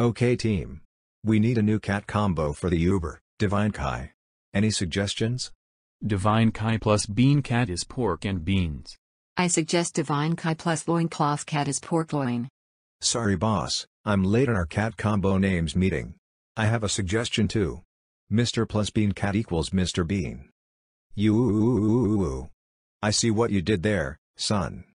Okay team. We need a new cat combo for the Uber, Divine Kai. Any suggestions? Divine Kai plus Bean Cat is pork and beans. I suggest Divine Kai plus Loincloth Cat is pork loin. Sorry boss, I'm late on our cat combo names meeting. I have a suggestion too. Mr. plus Bean Cat equals Mr. Bean. You. I see what you did there, son.